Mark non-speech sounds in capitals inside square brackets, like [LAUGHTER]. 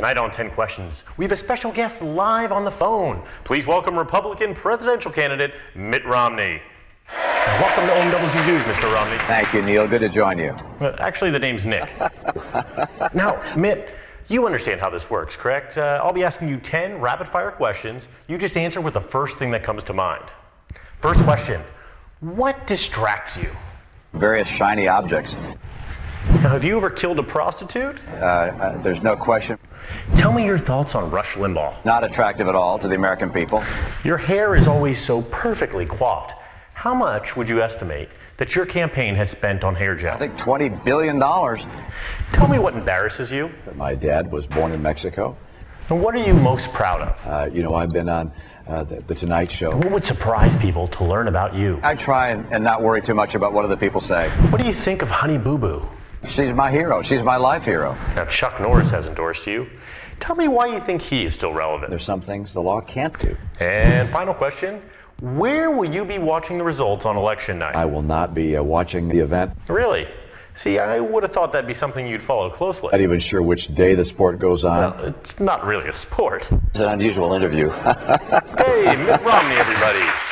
Tonight on 10 Questions, we have a special guest live on the phone. Please welcome Republican presidential candidate Mitt Romney. Welcome to OMGG News, Mr. Romney. Thank you, Neil. Good to join you. Well, Actually, the name's Nick. [LAUGHS] now, Mitt, you understand how this works, correct? Uh, I'll be asking you 10 rapid fire questions. You just answer with the first thing that comes to mind. First question What distracts you? Various shiny objects. Now, have you ever killed a prostitute? Uh, uh, there's no question. Tell me your thoughts on Rush Limbaugh. Not attractive at all to the American people. Your hair is always so perfectly coiffed. How much would you estimate that your campaign has spent on hair gel? I think $20 billion. Tell me what embarrasses you, My dad was born in Mexico. and what are you most proud of? Uh, you know, I've been on uh, the, the Tonight Show. What would surprise people to learn about you? I try and, and not worry too much about what other people say. What do you think of Honey Boo Boo? She's my hero. She's my life hero. Now, Chuck Norris has endorsed you. Tell me why you think he is still relevant. There's some things the law can't do. And final question Where will you be watching the results on election night? I will not be uh, watching the event. Really? See, I would have thought that'd be something you'd follow closely. Not even sure which day the sport goes on. Well, it's not really a sport. It's an unusual interview. [LAUGHS] Hey, Mitt Romney, everybody.